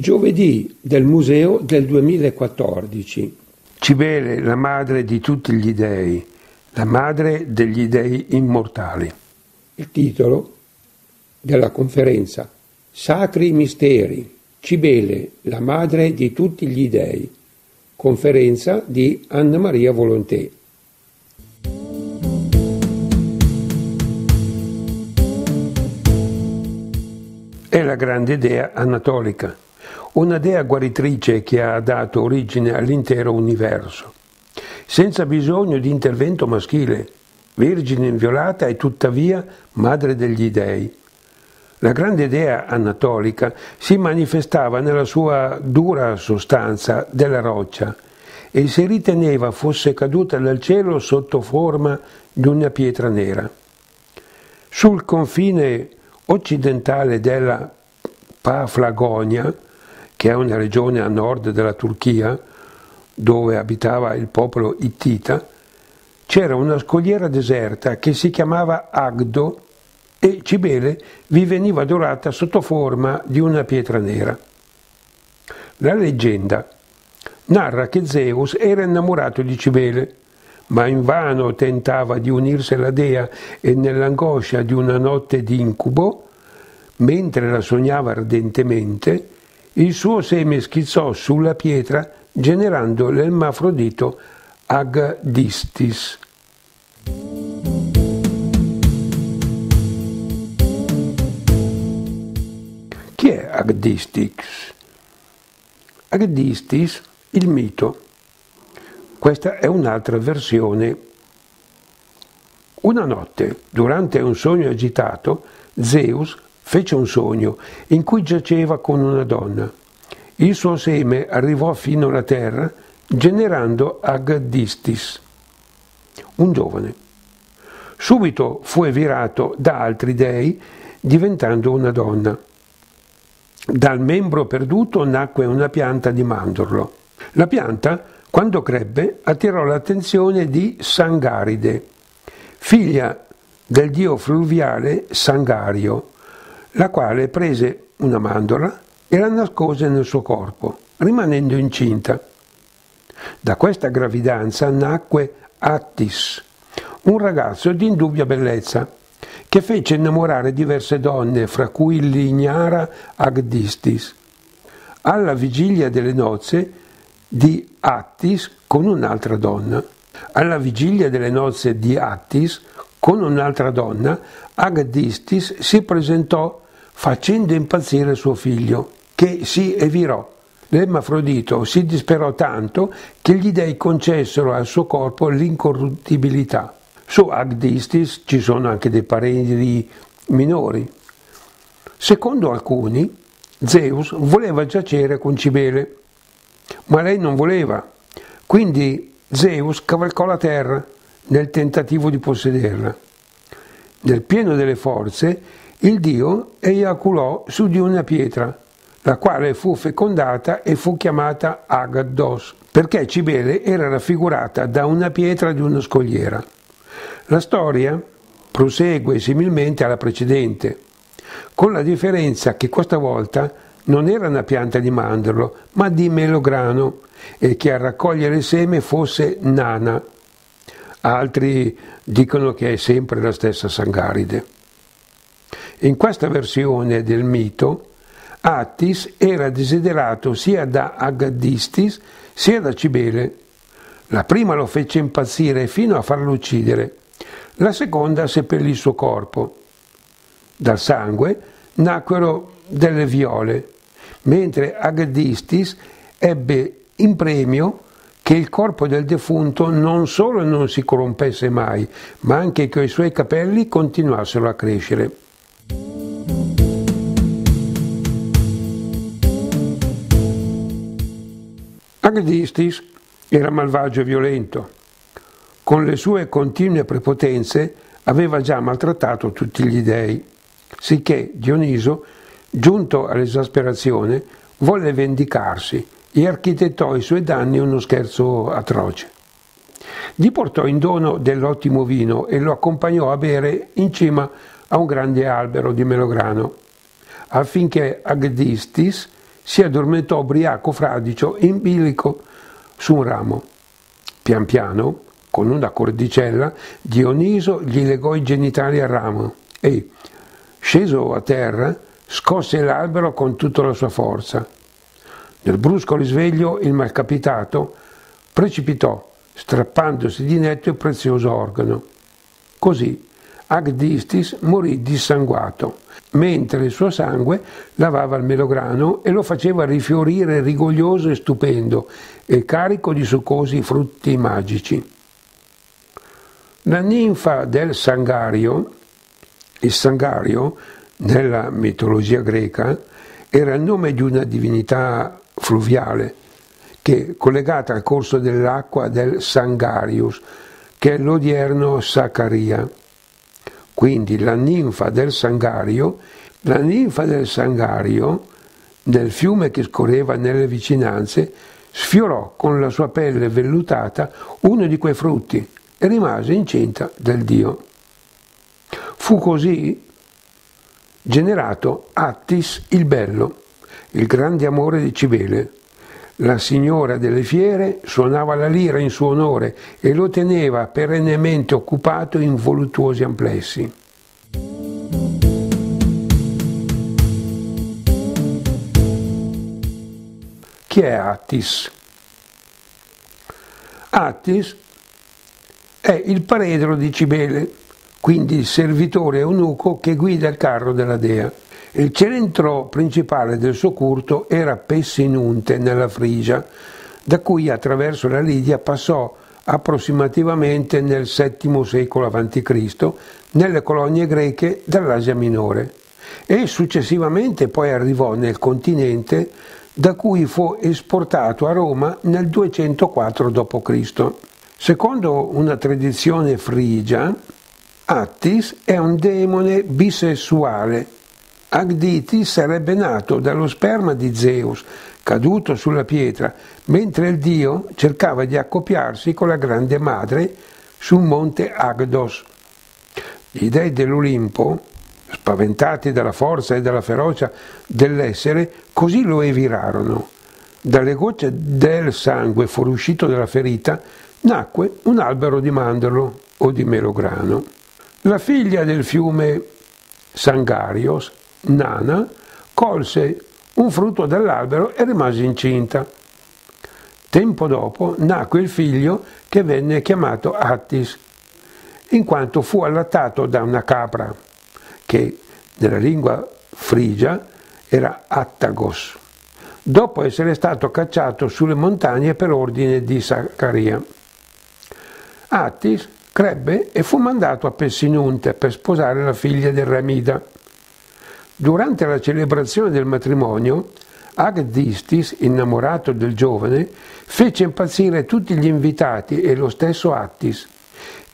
I giovedì del museo del 2014. Cibele, la madre di tutti gli dei, la madre degli dei immortali. Il titolo della conferenza Sacri Misteri, Cibele, la madre di tutti gli dei, conferenza di Anna Maria Volontè. È la grande dea anatolica, una dea guaritrice che ha dato origine all'intero universo, senza bisogno di intervento maschile, vergine inviolata e tuttavia madre degli dei. La grande dea anatolica si manifestava nella sua dura sostanza della roccia e si riteneva fosse caduta dal cielo sotto forma di una pietra nera. Sul confine occidentale della Paflagonia, che è una regione a nord della Turchia, dove abitava il popolo ittita, c'era una scogliera deserta che si chiamava Agdo e Cibele vi veniva adorata sotto forma di una pietra nera. La leggenda narra che Zeus era innamorato di Cibele, ma invano tentava di unirsi alla dea e nell'angoscia di una notte di incubo, mentre la sognava ardentemente, il suo seme schizzò sulla pietra generando l'elmafrodito Agdistis. Chi è Agdistis? Agdistis, il mito. Questa è un'altra versione. Una notte, durante un sogno agitato, Zeus fece un sogno in cui giaceva con una donna. Il suo seme arrivò fino alla terra generando Agdistis, un giovane. Subito fu evirato da altri dei diventando una donna. Dal membro perduto nacque una pianta di mandorlo. La pianta, quando crebbe, attirò l'attenzione di Sangaride, figlia del dio fluviale Sangario, la quale prese una mandorla e la nascose nel suo corpo, rimanendo incinta. Da questa gravidanza nacque Attis, un ragazzo di indubbia bellezza che fece innamorare diverse donne, fra cui l'ignara Agdistis. Alla vigilia delle nozze di Attis con un'altra donna. Alla vigilia delle nozze di Attis con un'altra donna, Agdistis si presentò facendo impazzire suo figlio, che si evirò. L'Ermafrodito si disperò tanto che gli dei concessero al suo corpo l'incorruttibilità. Su Agdistis ci sono anche dei parenti minori. Secondo alcuni, Zeus voleva giacere con Cibele, ma lei non voleva. Quindi Zeus cavalcò la terra nel tentativo di possederla. Nel pieno delle forze, il dio eiaculò su di una pietra, la quale fu fecondata e fu chiamata Agaddos, perché Cibele era raffigurata da una pietra di una scogliera. La storia prosegue similmente alla precedente, con la differenza che questa volta non era una pianta di mandorlo, ma di melograno, e che a raccogliere seme fosse Nana. Altri dicono che è sempre la stessa Sangaride. In questa versione del mito, Attis era desiderato sia da Agadistis sia da Cibele. La prima lo fece impazzire fino a farlo uccidere la seconda seppellì il suo corpo. Dal sangue nacquero delle viole, mentre Agdistis ebbe in premio che il corpo del defunto non solo non si corrompesse mai, ma anche che i suoi capelli continuassero a crescere. Agdistis era malvagio e violento con le sue continue prepotenze aveva già maltrattato tutti gli dei, sicché Dioniso, giunto all'esasperazione, volle vendicarsi e architettò ai suoi danni uno scherzo atroce. Gli portò in dono dell'ottimo vino e lo accompagnò a bere in cima a un grande albero di melograno, affinché Agdistis si addormentò ubriaco fradicio in bilico su un ramo. Pian piano, con una cordicella, Dioniso gli legò i genitali al ramo e, sceso a terra, scosse l'albero con tutta la sua forza. Nel brusco risveglio il malcapitato precipitò, strappandosi di netto il prezioso organo. Così Agdistis morì dissanguato, mentre il suo sangue lavava il melograno e lo faceva rifiorire rigoglioso e stupendo e carico di succosi frutti magici. La ninfa del Sangario, il Sangario, nella mitologia greca, era il nome di una divinità fluviale che, collegata al corso dell'acqua del Sangarius, che è l'odierno Saccaria. Quindi la ninfa del Sangario, la ninfa del Sangario, nel fiume che scorreva nelle vicinanze, sfiorò con la sua pelle vellutata uno di quei frutti e rimase incinta del Dio. Fu così generato Attis il Bello, il grande amore di Cibele. La signora delle fiere suonava la lira in suo onore e lo teneva perennemente occupato in voluttuosi amplessi. Chi è Attis? Attis è il paredro di Cibele, quindi il servitore eunuco che guida il carro della dea. Il centro principale del suo culto era Pessinunte nella Frigia, da cui attraverso la Lidia passò approssimativamente nel VII secolo a.C. nelle colonie greche dell'Asia Minore e successivamente poi arrivò nel continente da cui fu esportato a Roma nel 204 d.C. Secondo una tradizione frigia, Attis è un demone bisessuale. Agditi sarebbe nato dallo sperma di Zeus, caduto sulla pietra, mentre il dio cercava di accoppiarsi con la grande madre sul monte Agdos. Gli dei dell'Olimpo, spaventati dalla forza e dalla ferocia dell'essere, così lo evirarono. Dalle gocce del sangue fuoriuscito dalla ferita nacque un albero di mandorlo o di melograno. La figlia del fiume Sangarios, Nana, colse un frutto dall'albero e rimase incinta. Tempo dopo nacque il figlio che venne chiamato Attis, in quanto fu allattato da una capra, che nella lingua frigia era Attagos, dopo essere stato cacciato sulle montagne per ordine di Zaccaria. Attis crebbe e fu mandato a Pessinunte per sposare la figlia del re Mida. Durante la celebrazione del matrimonio, Agdistis, innamorato del giovane, fece impazzire tutti gli invitati e lo stesso Attis,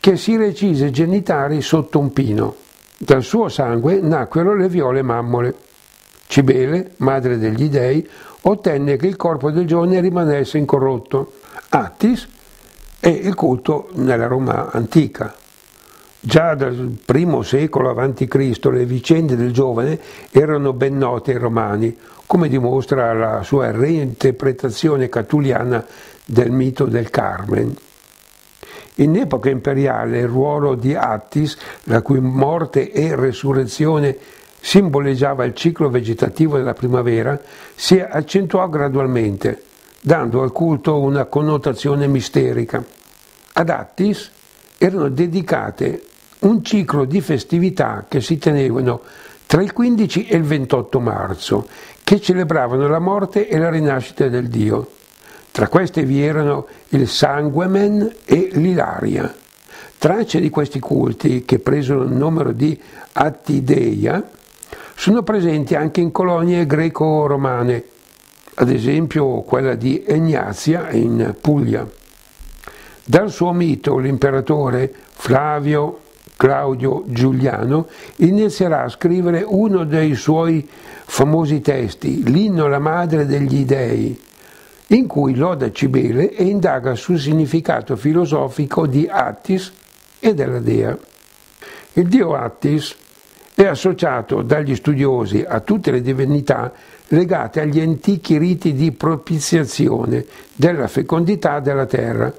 che si recise genitali sotto un pino. Dal suo sangue nacquero le viole mammole. Cibele, madre degli dei, ottenne che il corpo del giovane rimanesse incorrotto. Attis e il culto nella Roma antica. Già dal primo secolo a.C. le vicende del giovane erano ben note ai romani, come dimostra la sua reinterpretazione cattuliana del mito del Carmen. In epoca imperiale il ruolo di Attis, la cui morte e resurrezione simboleggiava il ciclo vegetativo della primavera, si accentuò gradualmente, dando al culto una connotazione misterica. Ad Attis erano dedicate un ciclo di festività che si tenevano tra il 15 e il 28 marzo, che celebravano la morte e la rinascita del Dio. Tra queste vi erano il Sanguemen e l'Ilaria. Tracce di questi culti, che presero il nome di Attideia, sono presenti anche in colonie greco-romane, ad esempio quella di Egnazia in Puglia. Dal suo mito l'imperatore Flavio Claudio Giuliano inizierà a scrivere uno dei suoi famosi testi, l'inno alla madre degli dei, in cui loda Cibele e indaga sul significato filosofico di Attis e della dea. Il dio Attis è associato dagli studiosi a tutte le divinità legate agli antichi riti di propiziazione della fecondità della terra,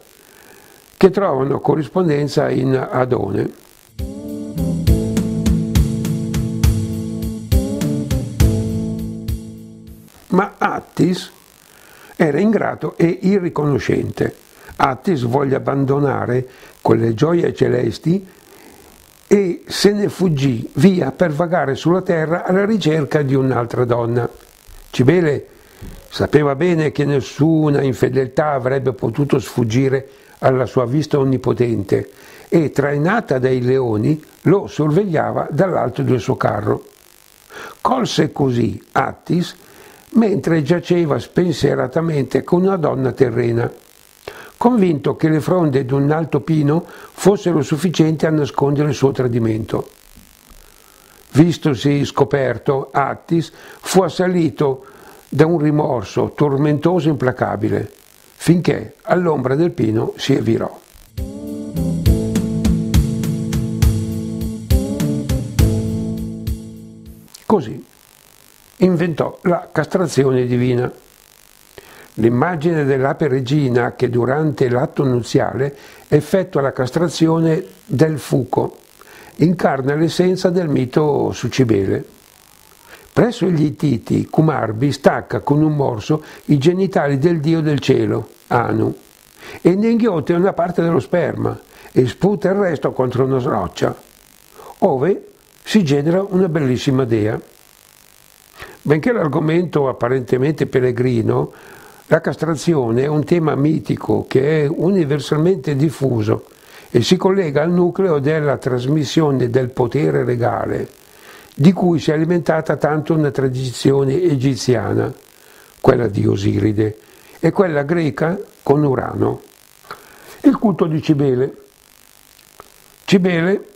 che trovano corrispondenza in Adone. Ma Attis era ingrato e irriconoscente. Attis volle abbandonare quelle gioie celesti e se ne fuggì via per vagare sulla terra alla ricerca di un'altra donna. Cibele sapeva bene che nessuna infedeltà avrebbe potuto sfuggire alla sua vista onnipotente e, trainata dai leoni, lo sorvegliava dall'alto del suo carro. Colse così Attis mentre giaceva spensieratamente con una donna terrena, convinto che le fronde di un alto pino fossero sufficienti a nascondere il suo tradimento. Vistosi scoperto, Attis fu assalito da un rimorso tormentoso e implacabile, finché all'ombra del pino si avvirò. Così inventò la castrazione divina. L'immagine dell'ape regina che durante l'atto nuziale effettua la castrazione del fuco incarna l'essenza del mito su Cibele. Presso gli Ittiti, Kumarbi stacca con un morso i genitali del dio del cielo, Anu, e ne inghiotte una parte dello sperma e sputa il resto contro una roccia, ove si genera una bellissima dea. Benché l'argomento apparentemente pellegrino, la castrazione è un tema mitico che è universalmente diffuso e si collega al nucleo della trasmissione del potere regale, di cui si è alimentata tanto una tradizione egiziana, quella di Osiride, e quella greca con Urano. Il culto di Cibele. Cibele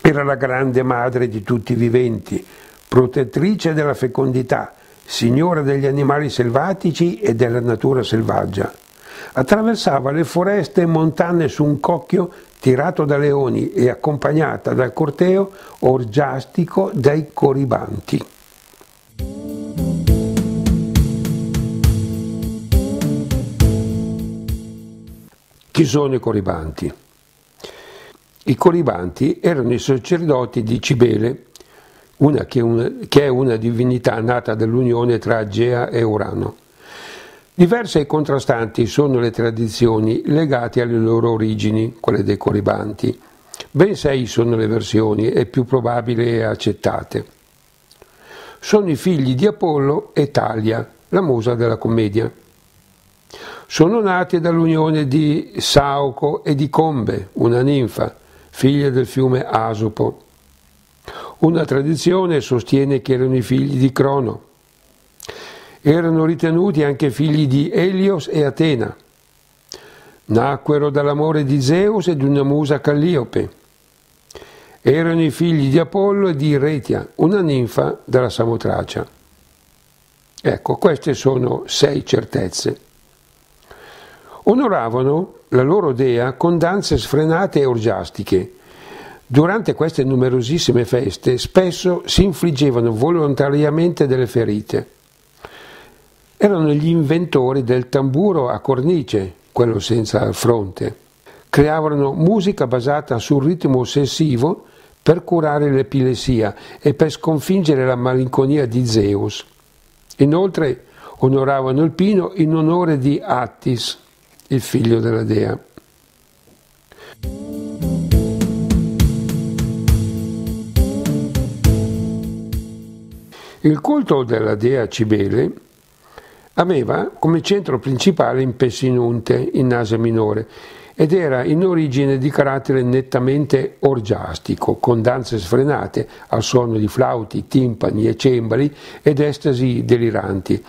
era la grande madre di tutti i viventi, protettrice della fecondità, signora degli animali selvatici e della natura selvaggia. Attraversava le foreste e montane su un cocchio tirato da leoni e accompagnata dal corteo orgiastico dei coribanti. Chi sono i coribanti? I coribanti erano i sacerdoti di Cibele, una che, una, che è una divinità nata dall'unione tra Agea e Urano. Diverse e contrastanti sono le tradizioni legate alle loro origini, quelle dei coribanti. Ben sei sono le versioni e più probabili e accettate. Sono i figli di Apollo e Talia, la musa della commedia. Sono nati dall'unione di Sauco e di Combe, una ninfa, figlia del fiume Asopo. Una tradizione sostiene che erano i figli di Crono. Erano ritenuti anche figli di Elios e Atena. Nacquero dall'amore di Zeus e di una musa Calliope. Erano i figli di Apollo e di Retia, una ninfa della Samotracia. Ecco, queste sono sei certezze. Onoravano la loro dea con danze sfrenate e orgiastiche, Durante queste numerosissime feste spesso si infliggevano volontariamente delle ferite. Erano gli inventori del tamburo a cornice, quello senza fronte. Creavano musica basata sul ritmo ossessivo per curare l'epilessia e per sconfiggere la malinconia di Zeus. Inoltre onoravano il pino in onore di Attis, il figlio della dea. Il culto della dea Cibele aveva come centro principale in Pessinunte, in Asia Minore, ed era in origine di carattere nettamente orgiastico, con danze sfrenate al suono di flauti, timpani e cembali ed estasi deliranti,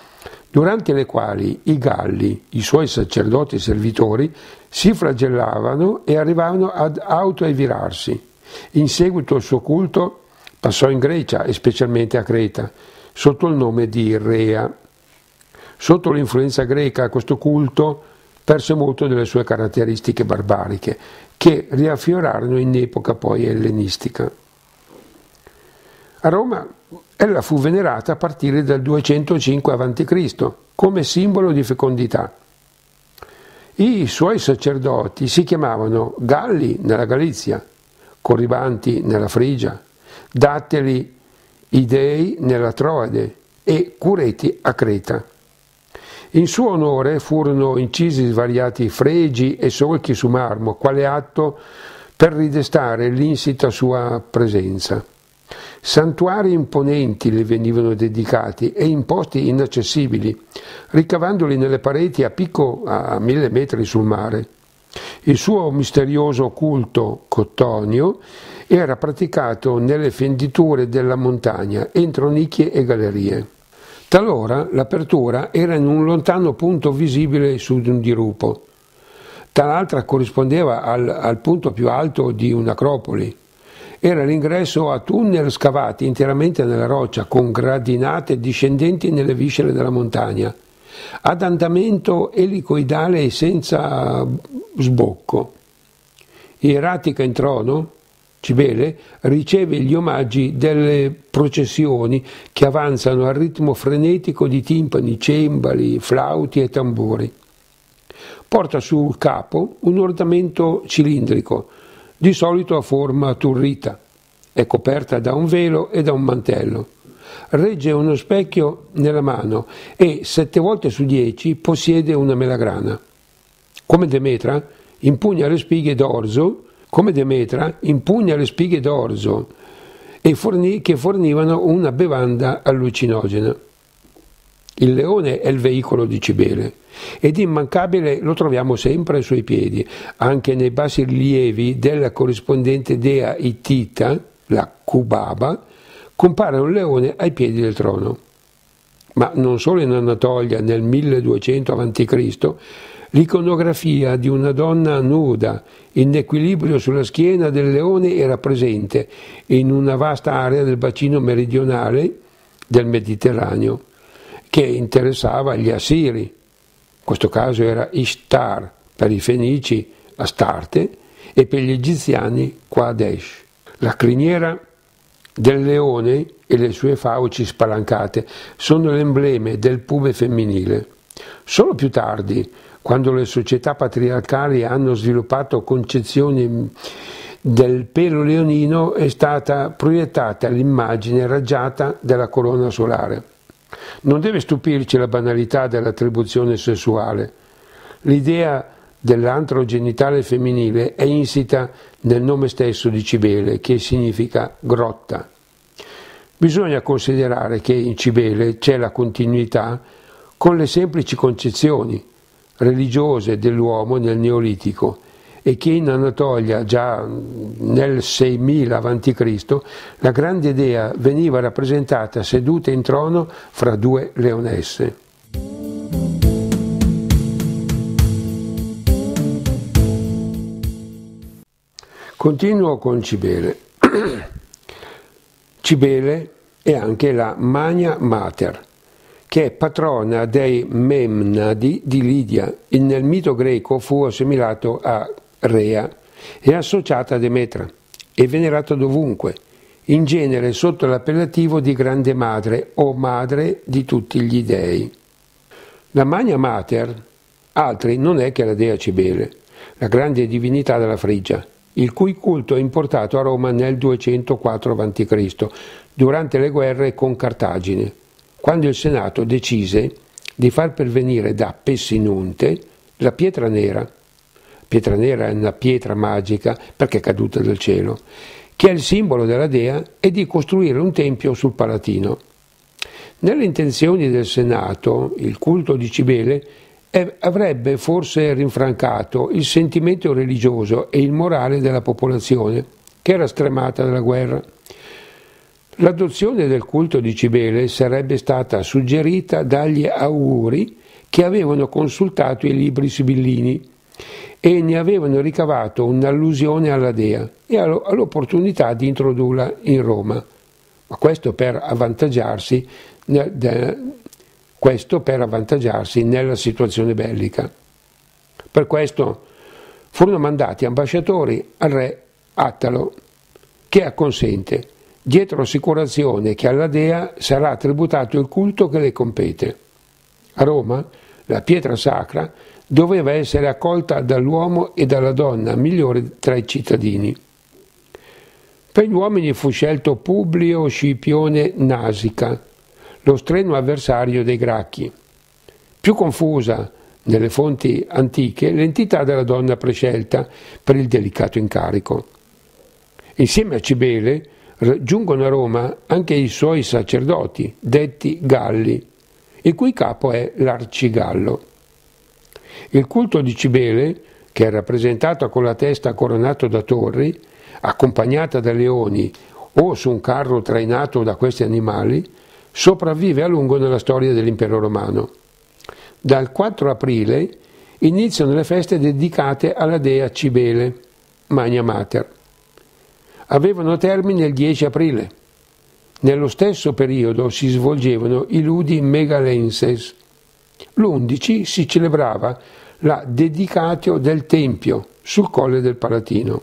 durante le quali i Galli, i suoi sacerdoti servitori, si flagellavano e arrivavano ad autoevirarsi. In seguito il suo culto Passò in Grecia e specialmente a Creta, sotto il nome di Rea. Sotto l'influenza greca questo culto perse molto delle sue caratteristiche barbariche, che riaffiorarono in epoca poi ellenistica. A Roma ella fu venerata a partire dal 205 a.C. come simbolo di fecondità. I suoi sacerdoti si chiamavano Galli nella Galizia, Corribanti nella Frigia, Datteli Idei nella Troade e Cureti a Creta. In suo onore furono incisi svariati fregi e solchi su marmo, quale atto per ridestare l'insita sua presenza. Santuari imponenti le venivano dedicati e in posti inaccessibili, ricavandoli nelle pareti a picco a mille metri sul mare. Il suo misterioso culto cottonio era praticato nelle fenditure della montagna, entro nicchie e gallerie. Talora l'apertura era in un lontano punto visibile su un dirupo, tal'altra corrispondeva al, al punto più alto di un'acropoli. Era l'ingresso a tunnel scavati interamente nella roccia, con gradinate discendenti nelle viscere della montagna, ad andamento elicoidale e senza sbocco. Ieratica in trono, Cibele riceve gli omaggi delle processioni che avanzano al ritmo frenetico di timpani, cembali, flauti e tamburi. Porta sul capo un ordamento cilindrico, di solito a forma turrita. È coperta da un velo e da un mantello. Regge uno specchio nella mano e sette volte su dieci possiede una melagrana. Come Demetra, impugna le spighe d'orzo come Demetra, impugna le spighe d'orzo fornì, che fornivano una bevanda allucinogena. Il leone è il veicolo di Cibele ed immancabile lo troviamo sempre ai suoi piedi, anche nei bassi rilievi della corrispondente dea Ittita, la Kubaba, compare un leone ai piedi del trono. Ma non solo in Anatolia nel 1200 a.C., l'iconografia di una donna nuda in equilibrio sulla schiena del leone era presente in una vasta area del bacino meridionale del Mediterraneo che interessava gli Assiri. In questo caso era Ishtar, per i Fenici Astarte e per gli egiziani Qadesh. La criniera del leone e le sue fauci spalancate sono l'emblema del pube femminile. Solo più tardi, quando le società patriarcali hanno sviluppato concezioni del pelo leonino, è stata proiettata l'immagine raggiata della corona solare. Non deve stupirci la banalità dell'attribuzione sessuale. L'idea dell'antro genitale femminile è insita nel nome stesso di Cibele, che significa grotta. Bisogna considerare che in Cibele c'è la continuità con le semplici concezioni religiose dell'uomo nel Neolitico e che in Anatolia già nel 6000 a.C. la grande dea veniva rappresentata seduta in trono fra due leonesse. Continuo con Cibele. Cibele è anche la Magna Mater, che è patrona dei Memnadi di Lidia e nel mito greco fu assimilato a Rea, è associata a Demetra, è venerata dovunque, in genere sotto l'appellativo di Grande Madre o Madre di tutti gli dei. La Magna Mater, altri non è che la dea Cibele, la grande divinità della Frigia, il cui culto è importato a Roma nel 204 a.C., durante le guerre con Cartagine quando il Senato decise di far pervenire da Pessinunte la pietra nera. Pietra nera è una pietra magica perché è caduta dal cielo, che è il simbolo della dea e di costruire un tempio sul Palatino. Nelle intenzioni del Senato, il culto di Cibele avrebbe forse rinfrancato il sentimento religioso e il morale della popolazione, che era stremata dalla guerra. L'adozione del culto di Cibele sarebbe stata suggerita dagli auguri che avevano consultato i libri sibillini e ne avevano ricavato un'allusione alla dea e all'opportunità di introdurla in Roma, ma questo per avvantaggiarsi, questo per avvantaggiarsi nella situazione bellica. Per questo furono mandati ambasciatori al re Attalo, che acconsente dietro l'assicurazione che alla dea sarà tributato il culto che le compete. A Roma, la pietra sacra doveva essere accolta dall'uomo e dalla donna migliore tra i cittadini. Per gli uomini fu scelto Publio Scipione Nasica, lo strenuo avversario dei Gracchi. Più confusa nelle fonti antiche l'entità della donna prescelta per il delicato incarico. Insieme a Cibele giungono a Roma anche i suoi sacerdoti, detti Galli, il cui capo è l'Arcigallo. Il culto di Cibele, che è rappresentato con la testa coronata da torri, accompagnata da leoni o su un carro trainato da questi animali, sopravvive a lungo nella storia dell'impero romano. Dal 4 aprile iniziano le feste dedicate alla dea Cibele, Magna Mater. Avevano termine il 10 aprile. Nello stesso periodo si svolgevano i ludi megalenses. L'11 si celebrava la dedicatio del Tempio sul colle del Palatino.